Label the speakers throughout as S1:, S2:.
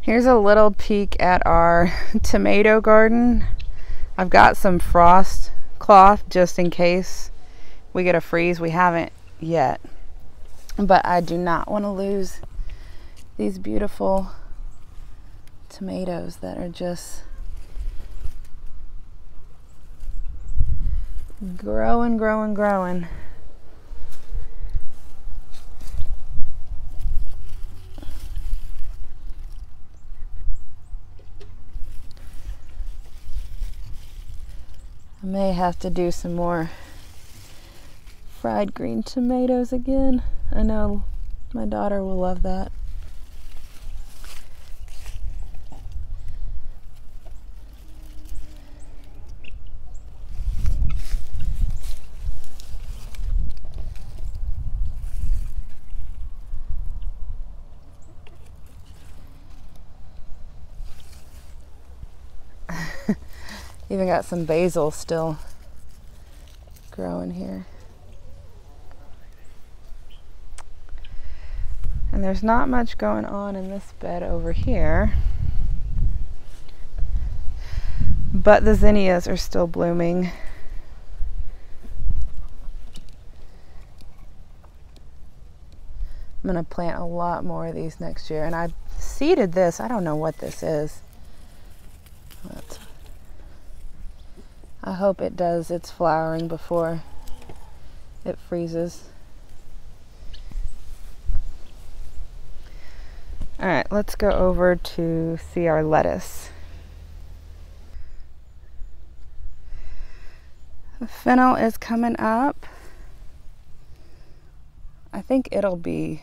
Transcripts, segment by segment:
S1: Here's a little peek at our tomato garden. I've got some frost cloth just in case we get a freeze. We haven't yet. But I do not want to lose these beautiful tomatoes that are just growing, growing, growing. I may have to do some more fried green tomatoes again. I know my daughter will love that. Even got some basil still growing here. And there's not much going on in this bed over here. But the zinnias are still blooming. I'm going to plant a lot more of these next year. And I seeded this. I don't know what this is. I hope it does its flowering before it freezes. All right, let's go over to see our lettuce. The fennel is coming up. I think it'll be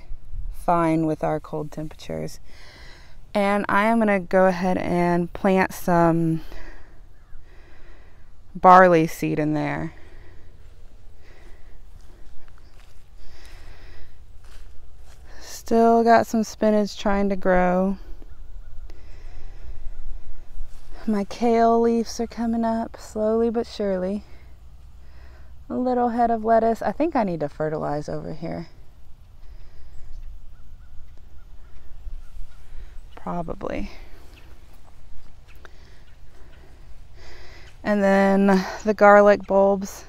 S1: fine with our cold temperatures. And I am going to go ahead and plant some barley seed in there. Still got some spinach trying to grow. My kale leaves are coming up slowly but surely. A little head of lettuce. I think I need to fertilize over here. Probably. And then the garlic bulbs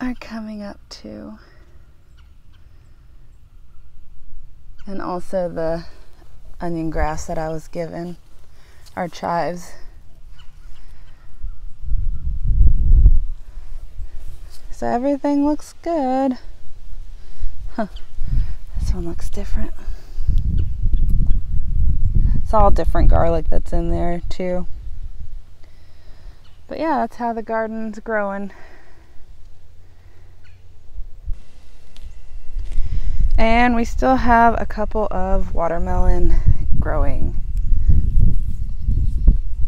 S1: are coming up too. and also the onion grass that I was given, our chives. So everything looks good. Huh. This one looks different. It's all different garlic that's in there too. But yeah, that's how the garden's growing. And we still have a couple of watermelon growing.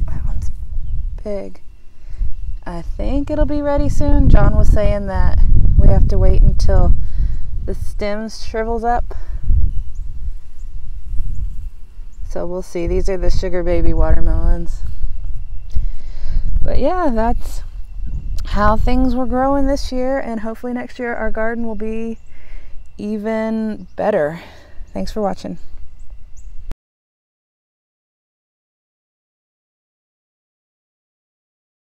S1: That one's big. I think it'll be ready soon. John was saying that we have to wait until the stems shrivels up. So we'll see. These are the sugar baby watermelons. But yeah, that's how things were growing this year and hopefully next year our garden will be even better. Thanks for watching.